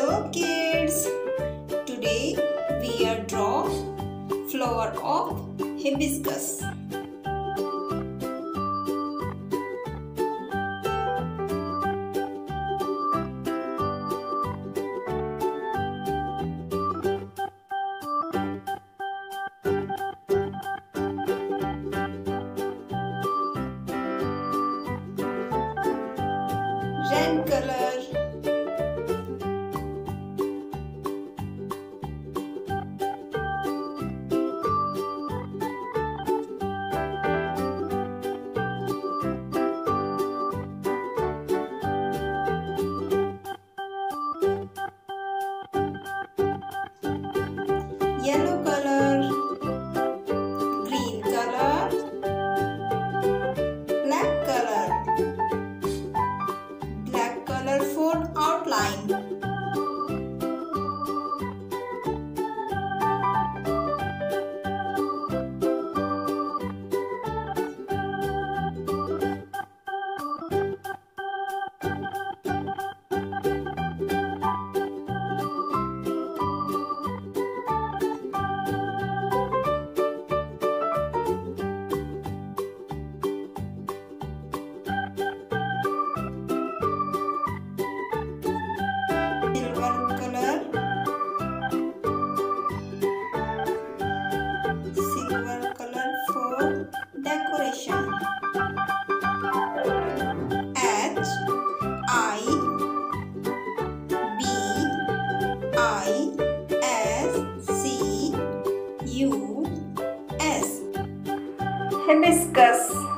Hello kids. Today we are draw flower of hibiscus. Yellow color green color black color. Black color for outline expression H I B I S C U S. Hibiscus.